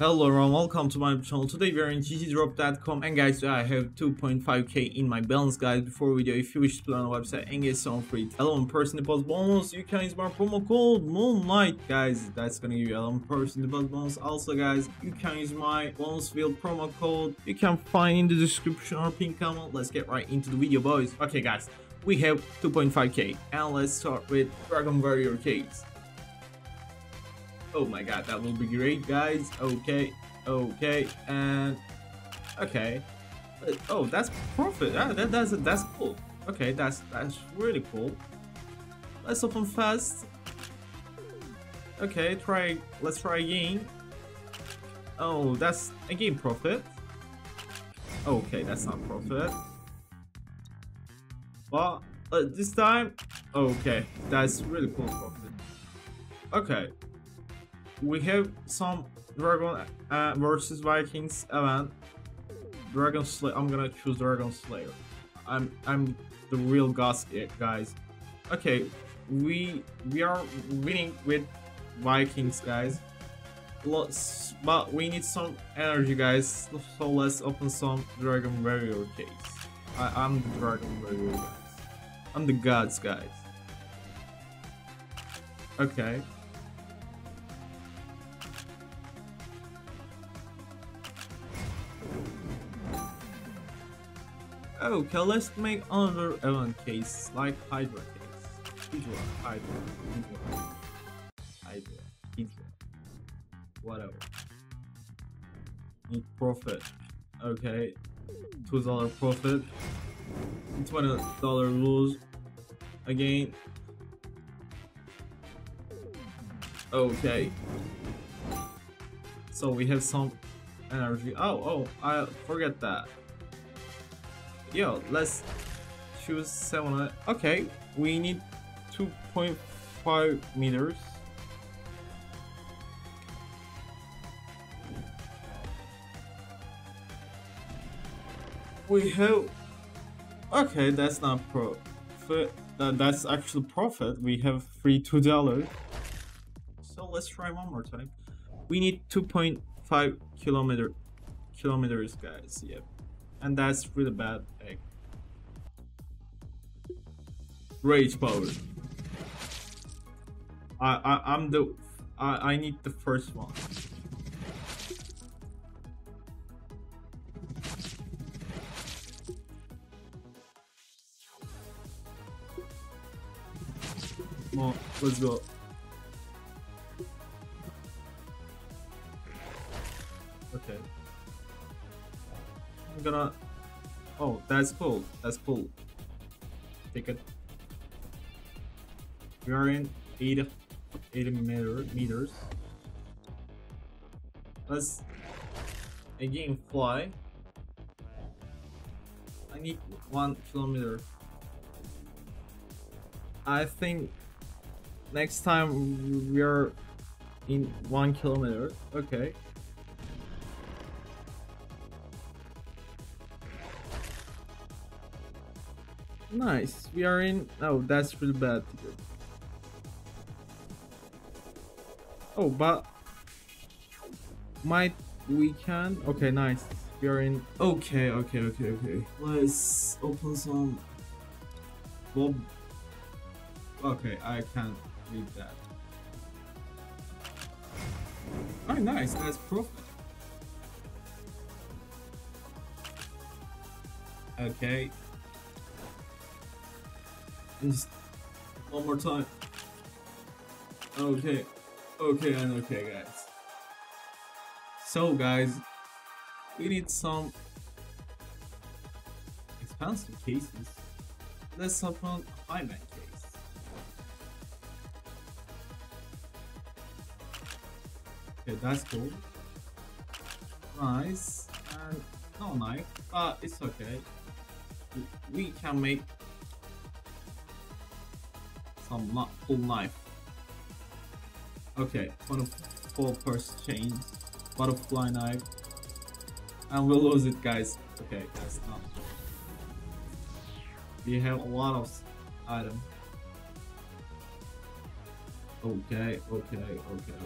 Hello everyone, welcome to my channel. Today we are in ggdrop.com and guys I have 2.5k in my balance guys. Before video, if you wish to play on the website and get some free 11% deposit bonus, you can use my promo code Moonlight guys. That's gonna give you 11% deposit bonus. Also guys, you can use my bonus wheel promo code. You can find in the description or pin comment. Let's get right into the video boys. Okay guys, we have 2.5k and let's start with Dragon Warrior case. Oh my god, that will be great, guys. Okay, okay, and okay. Uh, oh, that's profit. Ah, that, that's that's cool. Okay, that's that's really cool. Let's open fast. Okay, try. Let's try again. Oh, that's again profit. Okay, that's not profit. But uh, this time, okay, that's really cool profit. Okay, we have some Dragon uh, versus Vikings event. Dragon Slayer. I'm gonna choose Dragon Slayer. I'm I'm the real Gus guys. Okay, we we are winning with Vikings guys. Let's, but we need some energy guys. So let's open some Dragon Warrior case. I, I'm the Dragon Warrior guys. I'm the gods guys. Okay. Okay, let's make another event case, like Hydra case. Hydra, Hydra, Hydra, Hydra, Hydra. Whatever. Profit. Okay. $2 profit. $20 lose. Again. Okay. So we have some energy. Oh, oh, I forget that. Yo, let's choose 7. Okay, we need 2.5 meters. We have... Okay, that's not profit. That, that's actually profit. We have free $2. So let's try one more time. We need 2.5 kilometer kilometers, guys. Yep and that's really bad egg. Rage power. I I I'm the I I need the first one. Come on, let's go. Gonna... Oh, that's cool. That's cool. Take it. We are in 80, 80 meter, meters. Let's again fly. I need one kilometer. I think next time we are in one kilometer. Okay. Nice. We are in. Oh, that's really bad. Oh, but might we can? Okay, nice. We are in. Okay, okay, okay, okay. Let's open some. Bob. Okay, I can't read that. Oh, nice. That's profit. Okay, just one more time. Okay. Okay and okay, guys. So, guys, we need some expensive cases. Let's open high man case. Okay, that's cool. Nice. And no knife, but it's okay. We can make some full knife. Okay, one full purse chain, butterfly knife, and we'll lose it, guys. Okay, not. We have a lot of items. Okay, okay, okay.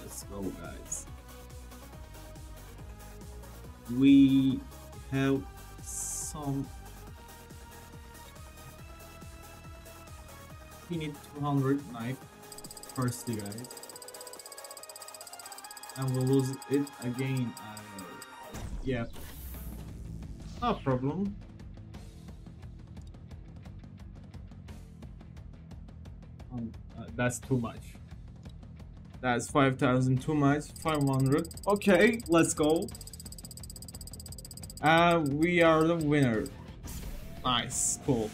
Let's go, guys. we have some we need 200 knife firstly guys and we'll lose it again uh, yeah. No problem. Um, uh, that's too much. That's 5000 too much 500 okay let's go. Uh we are the winner. Nice cool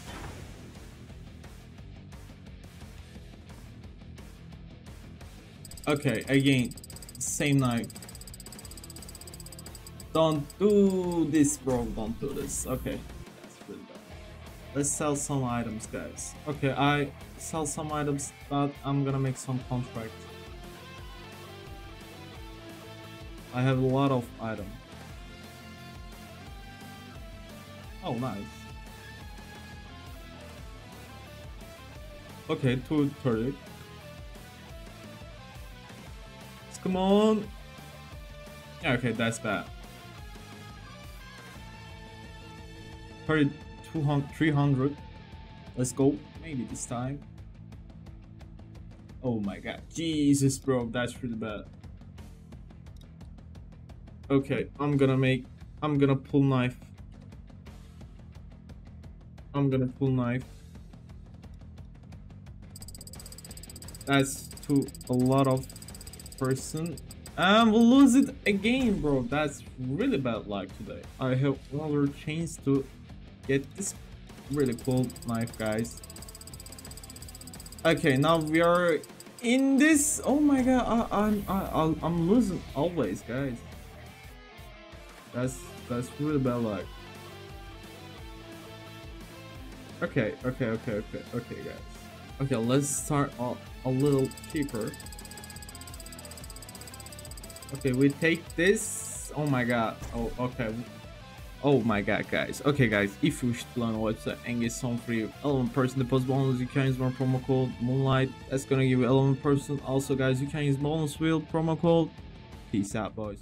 Okay, again, same night. Don't do this, bro. Don't do this. Okay, that's really bad. Let's sell some items, guys. Okay, I sell some items, but I'm gonna make some contract. I have a lot of items. Oh, nice. Okay, 230. Come on. Okay, that's bad. 30, 200, 300. Let's go. Maybe this time. Oh my god. Jesus, bro. That's pretty bad. Okay, I'm gonna make... I'm gonna pull knife. I'm gonna pull knife. That's too a lot of person. And we'll lose it again, bro. That's really bad luck today. I have another chance to get this really cool knife, guys. Okay, now we are in this. Oh my god, I, I'm I, I'm losing always, guys. That's that's really bad luck. Okay, okay, okay, okay, okay, guys. Okay, let's start a, a little cheaper. Okay, we take this. Oh my god. Oh, okay. Oh my god, guys. Okay, guys, if you wish to the website and get some free 11% deposit bonus, you can use my promo code Moonlight. That's gonna give you 11%. Also, guys, you can use bonus wheel promo code. Peace out, boys.